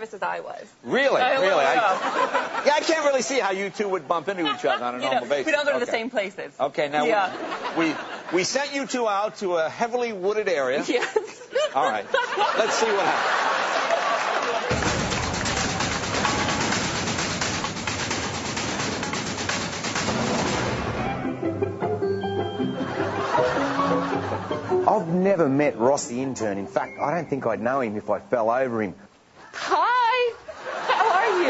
nervous as I was. Really? I really? I, um, yeah, I can't really see how you two would bump into each other on a normal know, basis. we don't go to the same places. Okay, now Yeah. we, we we sent you two out to a heavily wooded area. Yes. All right. Let's see what happens. I've never met Ross the intern. In fact, I don't think I'd know him if I fell over him. Hi.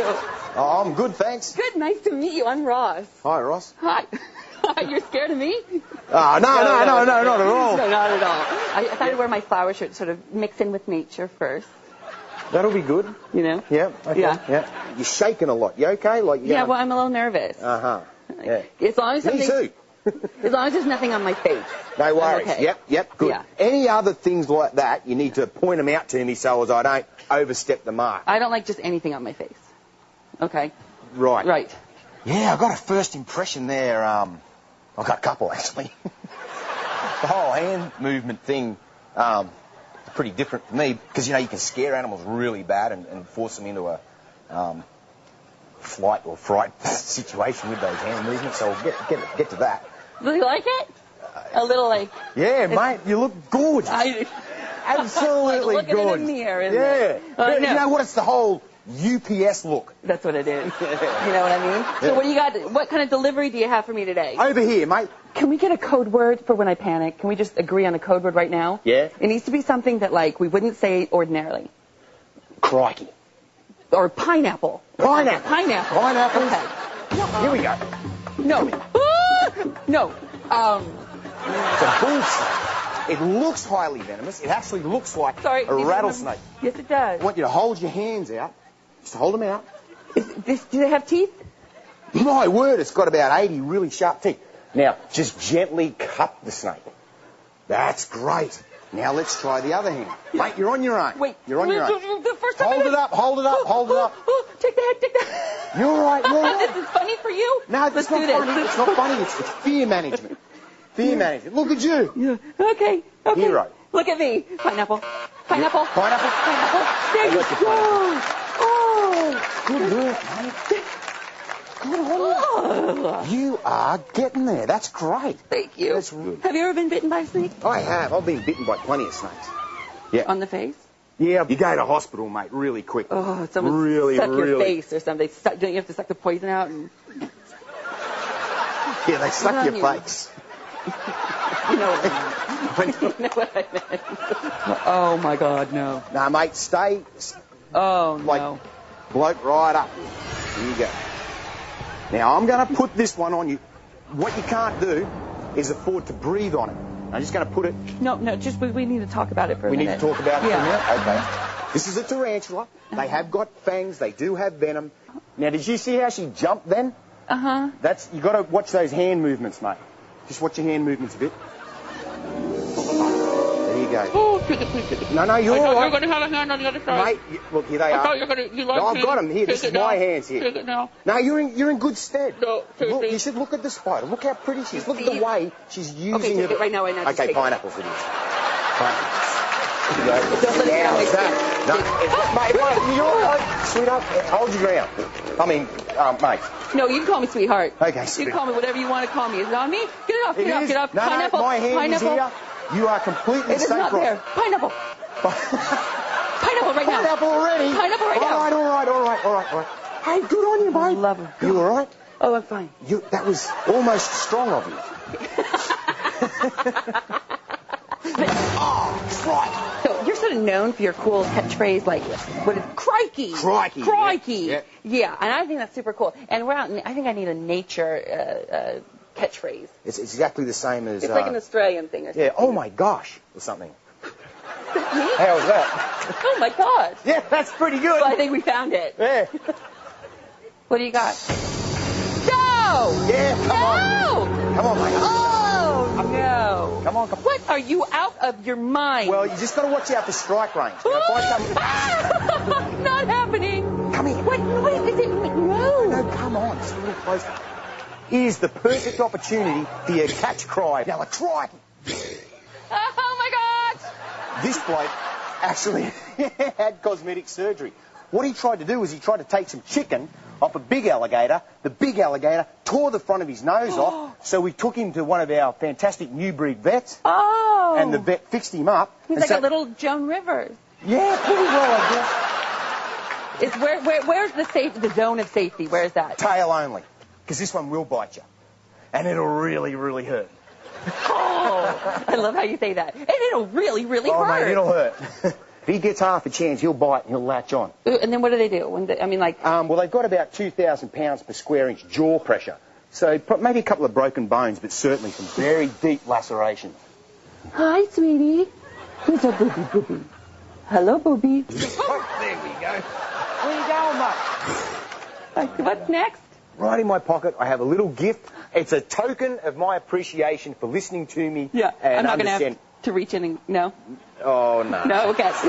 You? Oh, I'm good, thanks. Good. Nice to meet you. I'm Ross. Hi, Ross. Hi. You're scared of me? Oh, no, no, no, no, not at all. No, not at all. I, I thought I'd wear my flower shirt, sort of mix in with nature first. That'll be good. You know? Yeah. Okay. Yeah. Yeah. You're shaking a lot. You okay? Like you Yeah. Well, I'm a little nervous. Uh huh. Yeah. As long as Me too. as long as there's nothing on my face. No worries. okay. Yep, yep, good. Yeah. Any other things like that, you need to point them out to me so as I don't overstep the mark. I don't like just anything on my face. Okay. Right. Right. Yeah, I got a first impression there. Um, I got a couple actually. the whole hand movement thing, um, is pretty different for me because you know you can scare animals really bad and, and force them into a um, flight or fright situation with those hand movements. So we'll get get get to that. Do you like it? A little like. Yeah, mate, you look gorgeous. I, Absolutely Like looking in a gorgeous. mirror, isn't yeah. it? Uh, Yeah, no. You know what? It's the whole UPS look. That's what it is. You know what I mean? So what do you got? What kind of delivery do you have for me today? Over here, mate. Can we get a code word for when I panic? Can we just agree on a code word right now? Yeah. It needs to be something that like we wouldn't say ordinarily. Crikey. Or pineapple. Pineapple. Pineapple. Pineapple. Okay. Here we go. No. Ah! no. Um. It's a bullseye. It looks highly venomous. It actually looks like Sorry. a rattlesnake. Yes, it does. I want you to hold your hands out. Just hold them out. Is this, do they have teeth? My word, it's got about 80 really sharp teeth. Now, just gently cut the snake. That's great. Now let's try the other hand. Mate, you're on your own. Wait. You're on your own. The first time Hold it up, hold it up, hold it up. Take the head, take the head. You're right, you're right. this is funny for you? No, it's Let's not do this. funny. It's not funny. It's, it's fear management. Fear management. Look at you. Yeah. Okay. Okay. Hero. Look at me. Pineapple. Pineapple. Pineapple. Pineapple. There you go. Good work, mate. Good you. Are getting there. That's great. Thank you. That's good. Have you ever been bitten by a snake? I have. I've been bitten by plenty of snakes. Yeah. On the face? Yeah, you go to hospital, mate, really quick. Oh, someone really, suck really. your face or something. Suck, don't you have to suck the poison out? And, Yeah, they suck your you. face. you know what I meant. you know what I meant. Oh my God, no. Now, mate, stay, Oh Like- no. Bloke right up. Here you go. Now, I'm going to put this one on you. What you can't do is afford to breathe on it. I'm just going to put it. No, no. Just we, we need to talk about it for a We need to talk about it yeah. for a minute? Okay. This is a tarantula. They have got fangs. They do have venom. Now, did you see how she jumped then? Uh huh. That's you got to watch those hand movements, mate. Just watch your hand movements a bit. There you go. Oh, take it, please it. No, no, you're I all thought you were right. going to have a hand on the other side. Mate, look, here they I are. you were going to. You like No, I've me. got 'em here. This is my now. hands here. Take it now. No, you're in you're in good stead. No, Look, it. you should look at the spider. Look how pretty she is. Look at the way she's using Okay, her. it right now, right now. Okay, take it. pineapples it is. You go. Don't let it Now, is that- No, mate, mate, you're all right, sweetheart. Hold your ground. I mean, um, mate. No, you can call me sweetheart. Okay, You sweetheart. can call me whatever you want to call me. Is it on me? Get it off. Get It it off. Get it off. No, pineapple. no, my hand pineapple. is here. You are completely It is not there. Pineapple. Pineapple right now. Pineapple already. Pineapple right now. All right, all right, all right, all right, all right. Hey, good on you, mate. Love 'em. You all right? Oh, I'm fine. You, that was almost strong of you. oh, right. So you're sort of known for your cool catchphrase, like what is crikey? Crikey, yeah, Crikey. yeah. Yeah, and I think that's super cool. And we're out. In, I think I need a nature uh, uh, catchphrase. It's, it's exactly the same as. It's uh, like an Australian thing or something. yeah. Oh my gosh, or something. Me? How was that? Oh my God. Yeah, that's pretty good. Well, I think we found it. Yeah. What do you got? No. Yeah. Come on. No. Come on, mate. Oh no. Come on, come on. What are you out of your mind? Well, you just got to watch out for strike range. Now, if I come, Not happening. come here. What? What is it? No. No, come on. It's a little closer. Here's the perfect opportunity for your catch cry. Now, a try. Oh my God. This bloke actually had cosmetic surgery. what he tried to do was he tried to take some chicken off a big alligator. The big alligator tore the front of his nose off, so we took him to one of our fantastic new breed vets, Oh. and the vet fixed him up. He's like so- a little Joan Rivers. Yeah, pretty well, I guess. It's where, where where's the safe the zone of safety? Where is that? Tail only, because this one will bite you, and it'll really, really hurt. Oh, I love how you say that. And it'll really, really oh, hurt. mate, it'll hurt. if he gets half a chance, he'll bite and he'll latch on. Ooh, And then what do they do? When they, I mean, like, Um, well, they've got about 2,000 pounds per square inch jaw pressure. So maybe a couple of broken bones, but certainly some very deep lacerations. hi, sweetie. Who's a booby booby? Hello, booby. there we go. Where you going, mate? What's next? Right in my pocket, I have a little gift. It's a token of my appreciation for listening to me. Yeah, and I'm not going to have to reach in and no, Oh no. no, okay, that-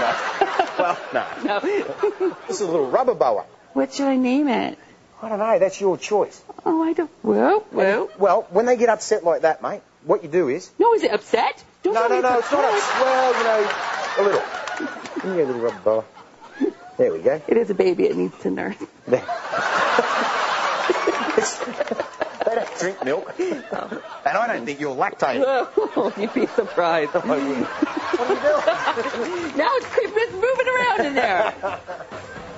no. Well, no. no. This is a little rubber boa. what should I name it? I don't know. That's your choice. Oh, I don't. Well, whoa. Well, when they get upset like that, mate, what you do is No, is it upset? Don't No, no, no, it's not upset. well, you know, a little. Give me a little rubber boa. There we go. It is a baby. It needs to nurse. They don't drink milk. And I don't think you're lactating. Oh, you'd be surprised. I wouldn't. What are you doing? Now it's creeping, it's moving around in there.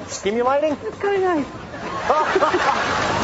Stimulating? It's kind of nice.